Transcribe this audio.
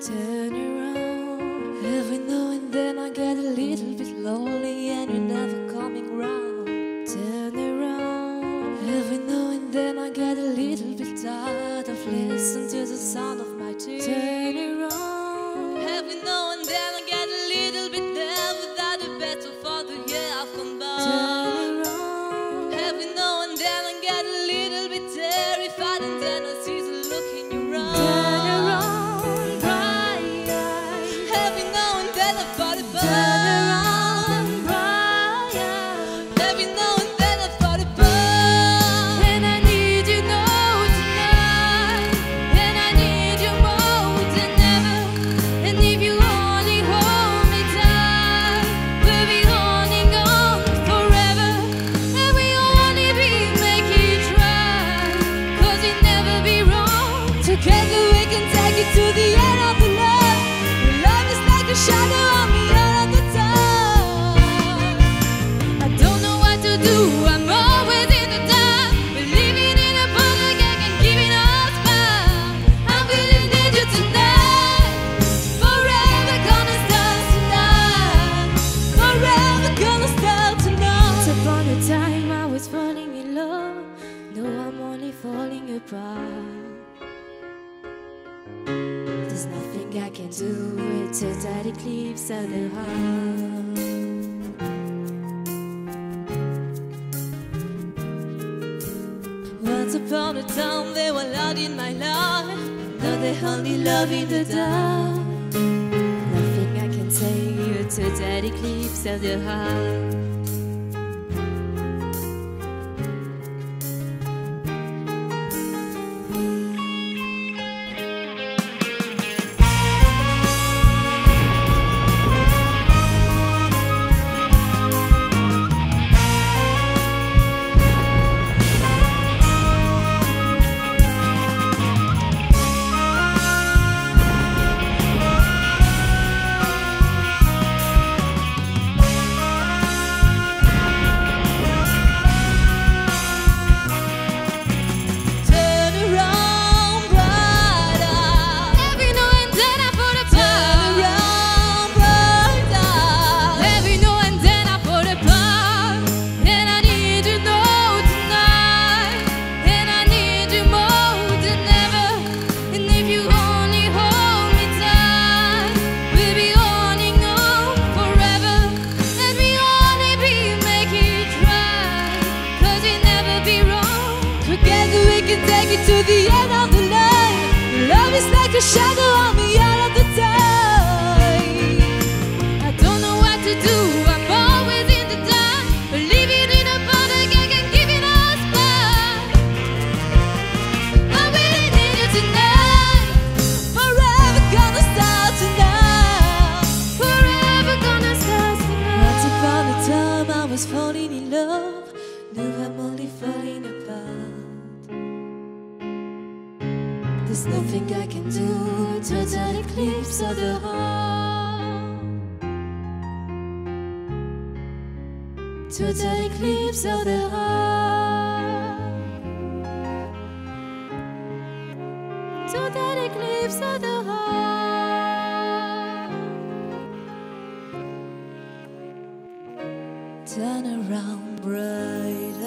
turn around. Every now and then I get a little bit lonely and you're never coming round. Turn around. Every now and then I get a little bit tired of listening to the sound of Together we be only gone forever. And we only be making try, cuz you never be wrong. Today we can take it to the end of falling in a bubble, can't give it up now. I really need you then Forever gonna dance tonight. Forever gonna start tonight. It's a time I was running in love. No, I'm only falling apart. There's nothing I can do. It's a total eclipse of the heart. Once upon a time they were loud in my life. Now they only love in the dark. Nothing I can say. It's a total eclipse of the heart. Can take it to the end of the night. Love is like a shadow on me all of the time. I don't know what to do. I'm always in the dark, believing in a I really need you tonight, Forever gonna start tonight. forever gonna start tonight. time I was falling in love. Now I'm only falling apart. There's nothing I can do to turn eclipse of the heart. To turn eclipse of the heart. To turn eclipse of the heart. Turn around, bright